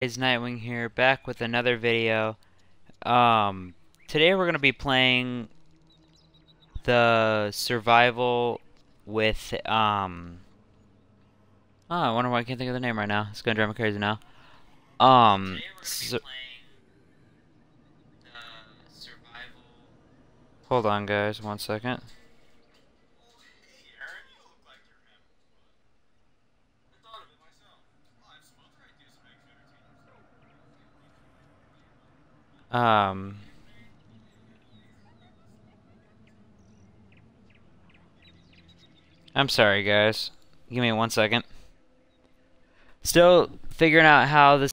It's Nightwing here, back with another video. Um, today we're going to be playing the survival with, um, oh, I wonder why I can't think of the name right now. It's going to drive me crazy now. Um, hold on guys, one second. Um, I'm sorry, guys. Give me one second. Still figuring out how this